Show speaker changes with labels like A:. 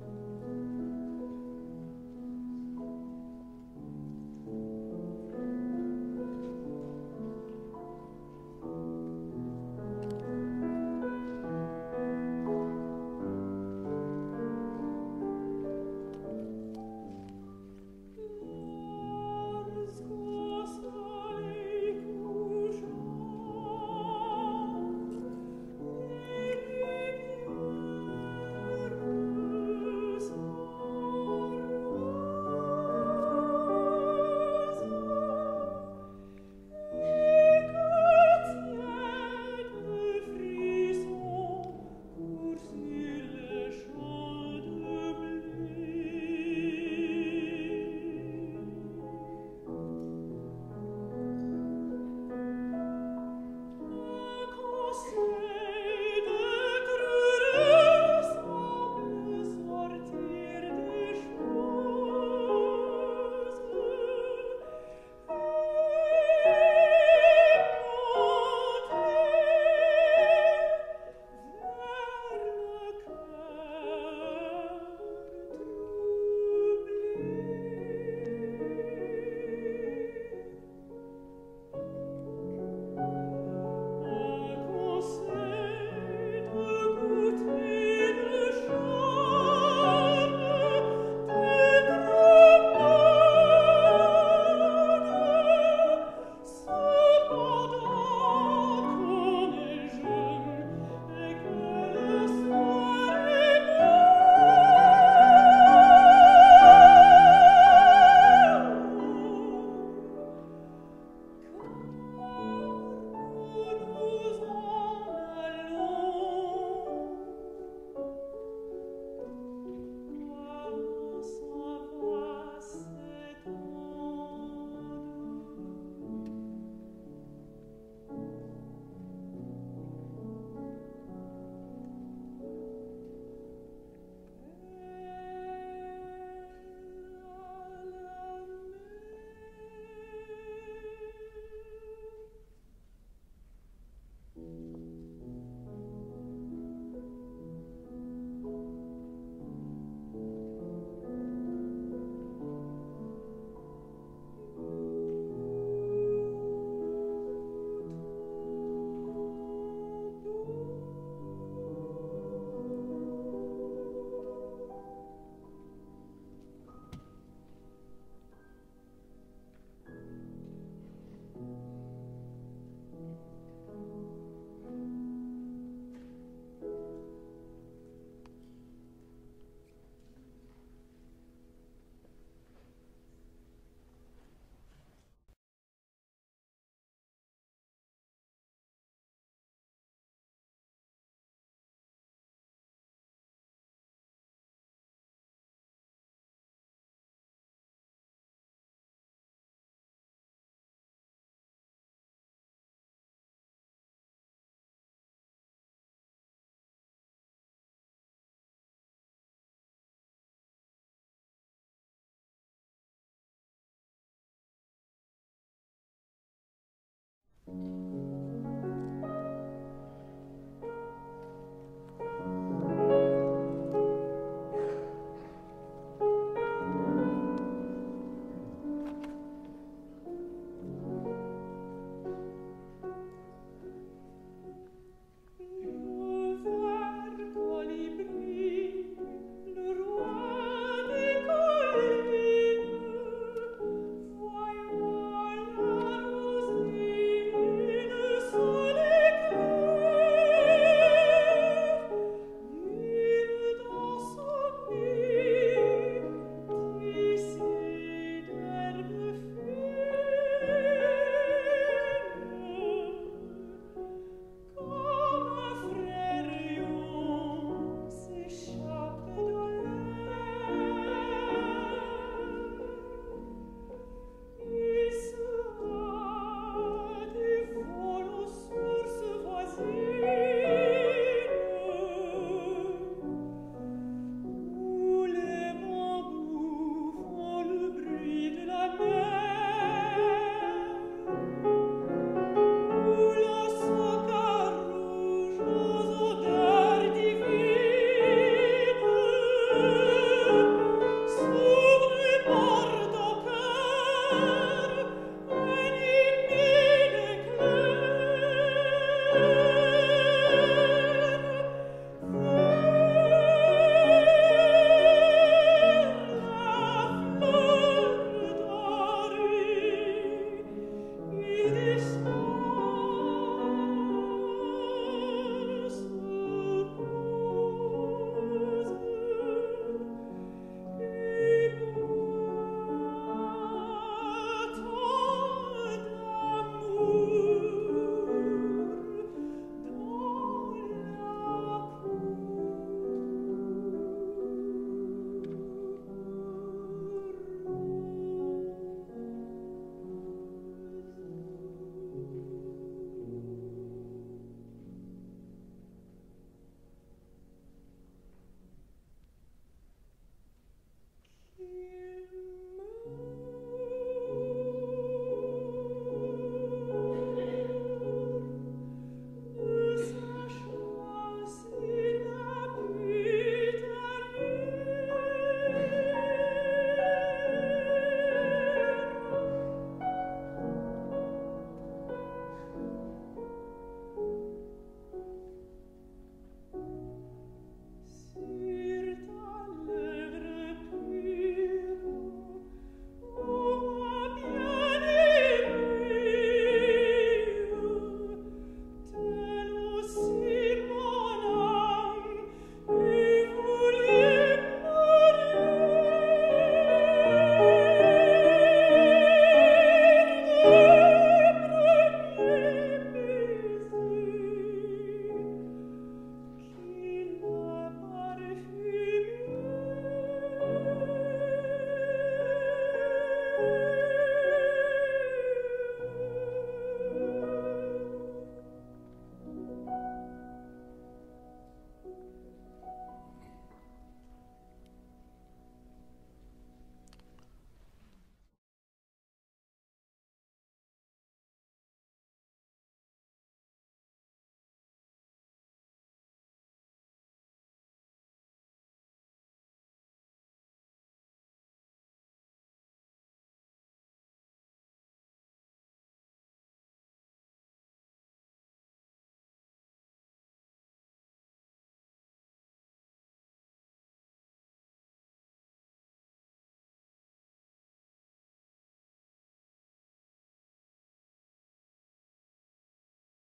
A: Thank you. Música